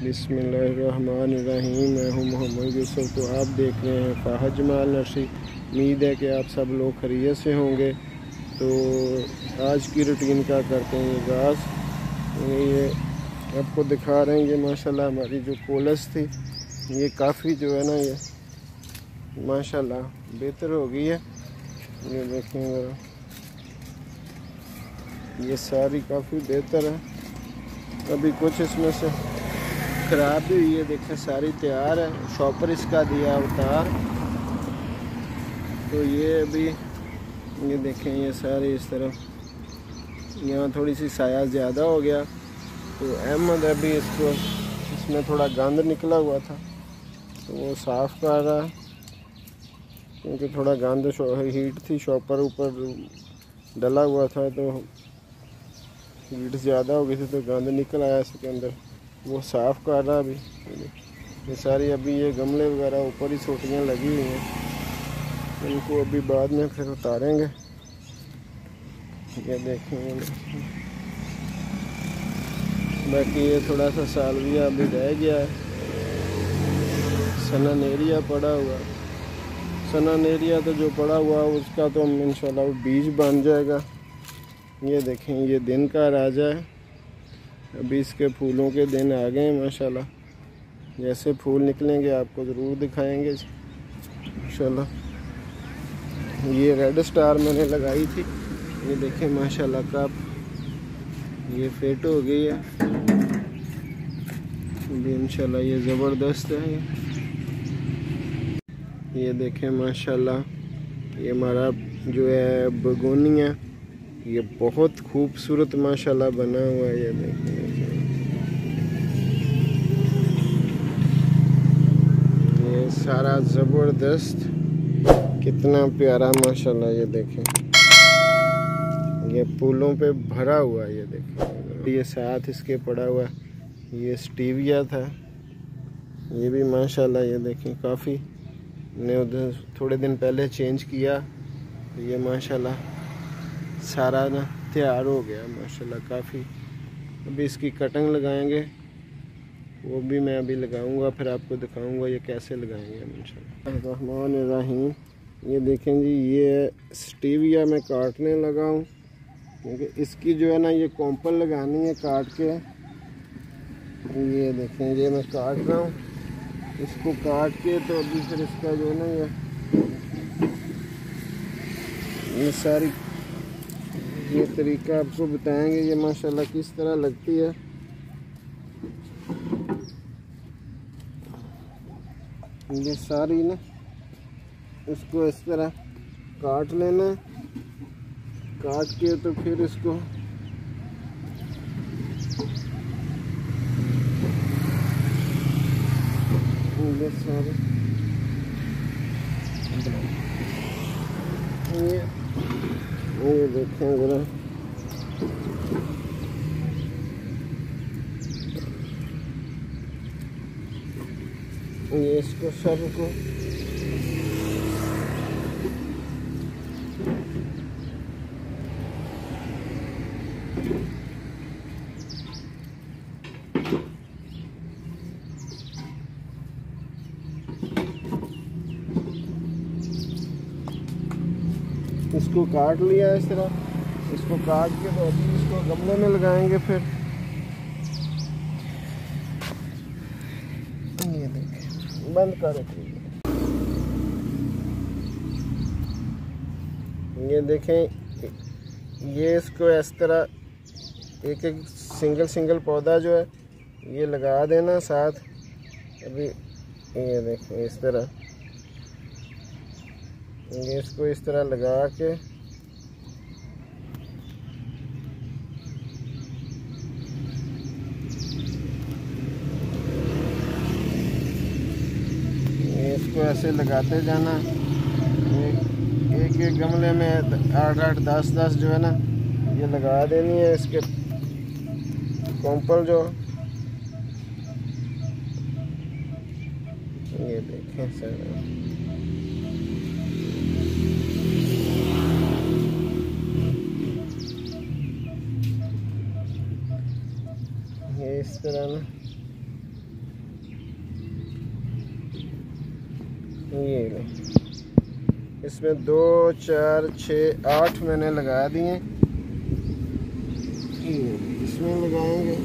बिसमीम मैं हूँ मोहम्मद यूसुफ। तो आप देख रहे हैं फाहद जमाल नर्सरी उम्मीद है कि आप सब लोग खरीत से होंगे। तो आज की रूटीन का करते हैं ये घास ये आपको दिखा रहे हैं, ये माशाल्लाह हमारी जो कोलस थी, ये काफ़ी जो है ना ये, माशाल्लाह बेहतर हो गई है। ये देखें ज़रा। ये सारी काफ़ी बेहतर है। अभी कुछ इसमें से ख़राब भी हुई है, देखें, सारी तैयार है। शॉपर इसका दिया उतार तो ये अभी, ये देखें, ये सारी इस तरफ़। यहाँ थोड़ी सी साया ज़्यादा हो गया। तो अहमद अभी इसको, इसमें थोड़ा गंद निकला हुआ था। तो वो साफ़ कर रहा है। क्योंकि थोड़ा गंद हीट थी, शॉपर ऊपर डला हुआ था तो हीट ज़्यादा हो गई थी तो गंद निकल आया इसके अंदर। वो साफ़ कर रहा अभी। ये सारी अभी ये गमले वगैरह ऊपर ही छोटियाँ लगी हुई हैं। इनको अभी बाद में फिर उतारेंगे। ये देखेंगे बाकी ये थोड़ा सा सालविया अभी रह गया है। सना नेरिया पड़ा हुआ। सना नेरिया तो जो पड़ा हुआ, उसका तो इंशाल्लाह बीज बन जाएगा। ये देखें, ये दिन का राजा है। अभी इसके फूलों के दिन आ गए हैं, माशाल्लाह। जैसे फूल निकलेंगे, आपको ज़रूर दिखाएँगे। माशाल्लाह। ये रेड स्टार मैंने लगाई थी। ये देखें माशाल्लाह कप ये फेट हो गई है। अभी इंशाल्लाह ये ज़बरदस्त है। ये देखें, माशाल्लाह। ये हमारा जो है, बगोनिया। ये बहुत खूबसूरत माशाल्लाह बना हुआ है ये देखिए ये सारा ज़बरदस्त, कितना प्यारा माशाल्लाह ये देखें। ये फूलों पे भरा हुआ ये देखें। ये साथ इसके पड़ा हुआ, ये स्टीविया था। ये भी माशाल्लाह ये देखें, काफ़ी ने उधर थोड़े दिन पहले चेंज किया। ये माशाल्लाह सारा ना तैयार हो गया, माशाल्लाह काफ़ी। अभी इसकी कटिंग लगाएँगे, वो भी मैं अभी लगाऊँगा, फिर आपको दिखाऊँगा ये कैसे लगाएँगे रहमान रहीम ये देखें जी, ये स्टीविया मैं काटने लगा हूँ, क्योंकि इसकी जो है ना, ये कॉम्पल लगानी है काट के। ये देखें ये मैं काट रहा हूँ। इसको काट के तो अभी फिर इसका जो है ना, ये ये सारी ये तरीका आपको बताएँगे, ये माशाल्लाह किस तरह लगती है। ये सारी ना, इसको इस तरह काट लेना है। काट के तो फिर इसको ये सारे ये ये देखें ज़रा ये इसको सबको इसको काट लिया इस तरह। इसको काट के तो अभी इसको गमले में लगाएँगे फिर। ये देखें, बंद कर ये देखें, ये इसको इस तरह एक एक सिंगल सिंगल पौधा जो है, ये लगा देना साथ। अभी ये देखें, इस तरह। इसको इस तरह लगा के। इसको ऐसे लगाते जाना। एक एक, गमले में आठ आठ दस दस जो है ना ये लगा देनी है इसके कॉम्पल जो। ये देखें सर। कराना ये लो इसमें दो, चार छ आठ मैंने लगा दिए। इसमें लगाएँगे।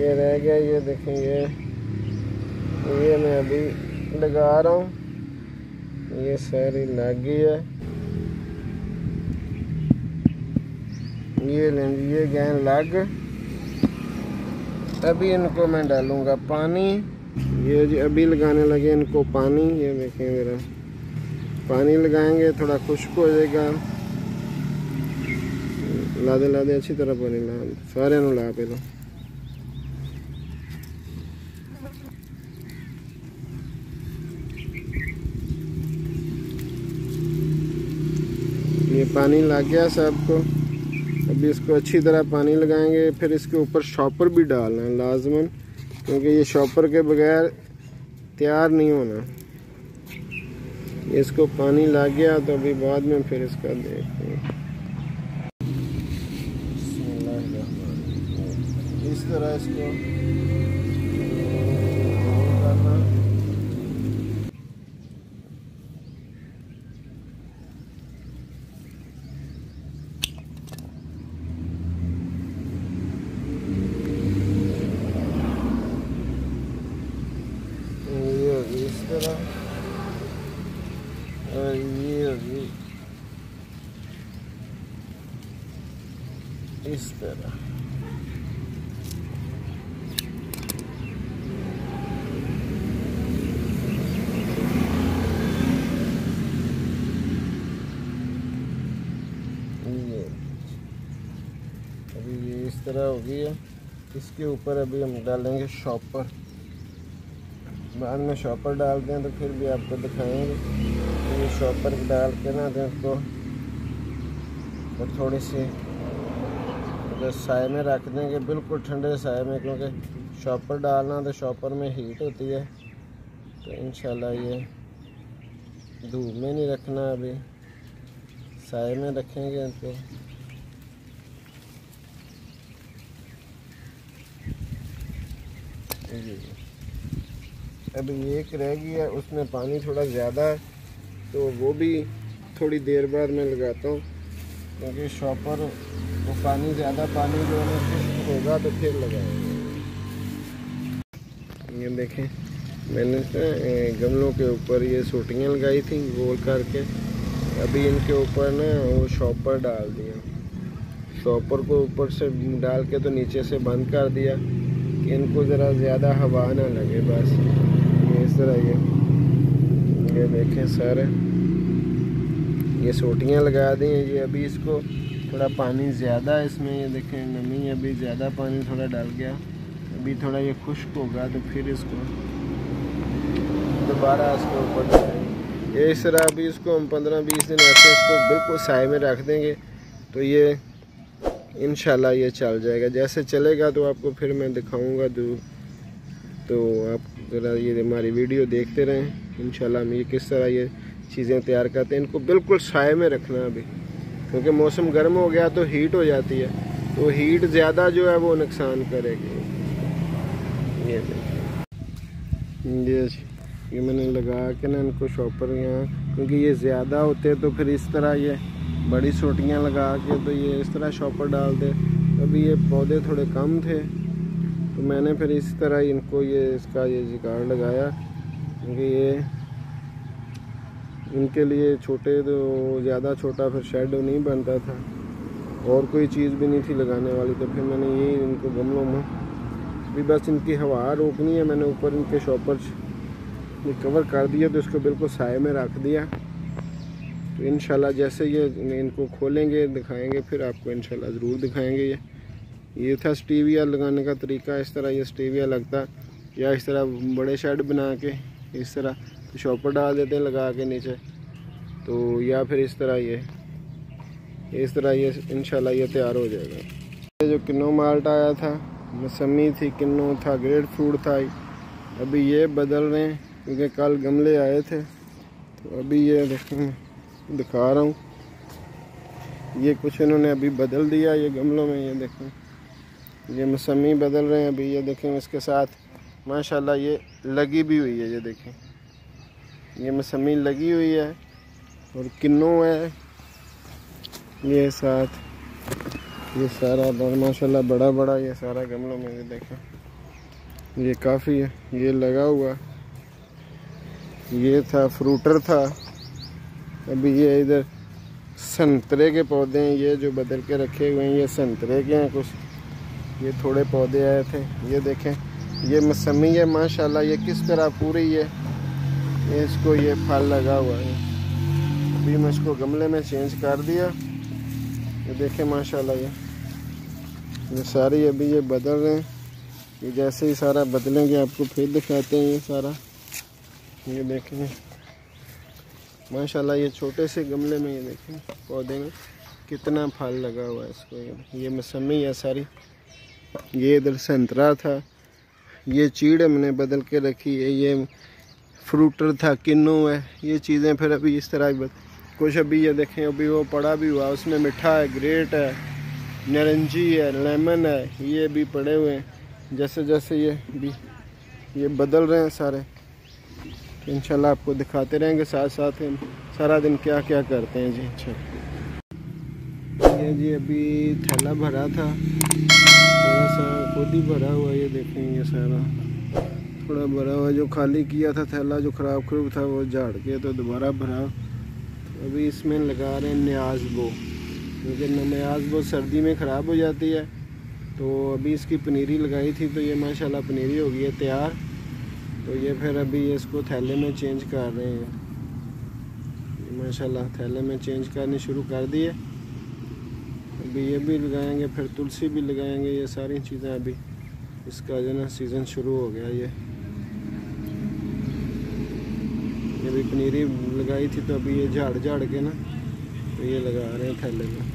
ये रह गया, ये देखेंगे। ये मैं अभी लगा रहा हूँ। ये सारी लग गई है। ये लें, ये गए लग। अभी इनको मैं डालूँगा पानी। ये जी अभी लगाने लगे इनको पानी। ये देखें मेरा। पानी लगाएँगे, थोड़ा खुश्क हो जाएगा। लादे लादे अच्छी तरह पानी ला, सारे ला पे लो पानी लग गया सबको। अभी इसको अच्छी तरह पानी लगाएँगे, फिर इसके ऊपर शॉपर भी डालना है लाजमन, क्योंकि ये शॉपर के बगैर तैयार नहीं होना। इसको पानी लग गया तो अभी बाद में फिर इसका देखते इस तरह इसको इस तरह अभी ये इस तरह हो गई है इसके ऊपर अभी हम डालेंगे शॉपर। बाद में शॉपर डाल दें तो फिर भी आपको दिखाएँगे। तो ये शॉपर डाल के ना दें इसको तो थोड़ी सी तो साय में रख देंगे। बिल्कुल ठंडे साय में, क्योंकि शॉपर डालना तो शॉपर में हीट होती है। तो इन ये धूप में नहीं रखना अभी। साय में रखेंगे इनको अभी एक रह गई है, उसमें पानी थोड़ा ज़्यादा है तो वो भी थोड़ी देर बाद मैं लगाता हूँ, क्योंकि शॉपर वो पानी, ज़्यादा पानी जो है होगा तो फिर लगाएँगे। ये देखें, मैंने गमलों के ऊपर ये सूटियाँ लगाई थी गोल करके। अभी इनके ऊपर ना, वो शॉपर डाल दिया। शॉपर को ऊपर से डाल के तो नीचे से बंद कर दिया कि इनको ज़रा ज़्यादा हवा ना लगे, बस। ये इस तरह ये ये देखें सर, ये सोटियाँ लगा दी हैं ये अभी इसको। थोड़ा पानी ज़्यादा इसमें, ये देखें, नमी अभी ज़्यादा पानी थोड़ा डाल गया। अभी थोड़ा ये खुश्क होगा तो फिर इसको दोबारा इसके ऊपर ये इस तरह अभी इसको हम पंद्रह बीस दिन ऐसे इसको बिल्कुल साय में रख देंगे तो ये इन ये चल जाएगा। जैसे चलेगा तो आपको फिर मैं दिखाऊँगा तो तो आप ज़रा ये हमारी वीडियो देखते रहें। इन हम ये किस तरह ये चीज़ें तैयार करते हैं, इनको बिल्कुल साय में रखना अभी। क्योंकि मौसम गर्म हो गया तो हीट हो जाती है। तो हीट ज़्यादा जो है वो नुकसान करेगी। ये ये ये मैंने लगा के ना इनको शॉपर यहाँ, क्योंकि ये ज़्यादा होते तो फिर इस तरह ये बड़ी सोटियाँ लगा के तो ये इस तरह शॉपर डाल दे। अभी ये पौधे थोड़े कम थे तो मैंने फिर इस तरह इनको ये इसका ये जिकार लगाया, क्योंकि ये इनके लिए छोटे तो ज़्यादा छोटा फिर शेड नहीं बनता था। और कोई चीज़ भी नहीं थी लगाने वाली तो फिर मैंने यही इनको गमलों में भी बस इनकी हवा रोकनी है, मैंने ऊपर इनके शॉपर कवर कर दिया तो इसको बिल्कुल साय में रख दिया। तो इन जैसे ये इनको खोलेंगे, दिखाएँगे, फिर आपको इन ज़रूर दिखाएँगे ये। ये था स्टीविया लगाने का तरीका, इस तरह ये स्टीविया लगता, या इस तरह बड़े शेड बना के, इस तरह। शॉपर डाल देते हैं लगा के नीचे। तो या फिर इस तरह ये। इस तरह ये इन ये तैयार हो जाएगा। जो किन्नो माल्ट आया था, मौसमी थी, किन्नो था ग्रेड फ्रूट था। अभी ये बदल रहे हैं, क्योंकि कल गमले आए थे। तो अभी ये देखें, दिखा रहा हूँ। ये कुछ इन्होंने अभी बदल दिया ये गमलों में, ये देखें। ये मौसमी बदल रहे हैं, अभी ये देखें इसके साथ। माशाल्लाह ये लगी भी हुई है, ये देखें। ये मौसमी लगी हुई है और किन्नू है। ये साथ, ये सारा माशाल्लाह बड़ा बड़ा ये सारा गमलों में ये देखें। ये काफ़ी है, ये लगा हुआ। ये था, फ्रूटर था। अभी ये इधर संतरे के पौधे हैं, ये जो बदल के रखे हुए हैं, ये संतरे के हैं कुछ। ये थोड़े पौधे आए थे, ये देखें। ये मौसमी है, माशाल्लाह, ये किस तरह पूरी है। इसको ये फल लगा हुआ है। अभी मैं इसको गमले में चेंज कर दिया। ये देखें, माशाल्लाह ये। ये सारी अभी ये बदल रहे हैं। ये जैसे ही सारा बदलेंगे, आपको फिर दिखाते हैं ये सारा। ये देखें। माशाल्लाह ये छोटे से गमले में ये देखें, पौधे में कितना फल लगा हुआ है इसको ये मौसमी है सारी। ये इधर संतरा था। ये चीड़ हमने बदल के रखी है। ये फ्रूटर था, किन्नू है, ये चीज़ें फिर अभी इस तरह की कुछ अभी ये देखें, अभी वो पड़ा भी हुआ, उसमें मिठा है, ग्रेट है नरंजी है, लेमन है, ये भी पड़े हुए हैं, जैसे जैसे ये भी, ये बदल रहे हैं सारे। तो इंशाल्लाह आपको दिखाते रहेंगे, साथ साथ हम सारा दिन क्या क्या करते हैं जी अच्छा। ये जी अभी थैला भरा था, थोड़ा सा खुद ही भरा हुआ, ये देखें, ये सारा। थोड़ा भरा हुआ जो खाली किया था, थैला जो ख़राब खरूब था, वो झाड़ के तो दोबारा भरा। तो अभी इसमें लगा रहे हैं न्याज बो। क्योंकि न्याज बो सर्दी में ख़राब हो जाती है। तो अभी इसकी पनीरी लगाई थी तो ये माशाल्लाह पनीरी हो गई है, तैयार। तो ये फिर अभी इसको थैले में चेंज कर रहे हैं। माशाल्लाह थैले में चेंज करने शुरू कर दिए। अभी ये भी लगाएँगे, फिर तुलसी भी लगाएँगे, ये सारी चीज़ें अभी। इसका जो ना सीज़न शुरू हो गया ये। ये पनीरी लगाई थी तो अभी ये झाड़ झाड़ के ना तो ये लगा रहे हैं थैले में।